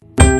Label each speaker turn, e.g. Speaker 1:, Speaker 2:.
Speaker 1: you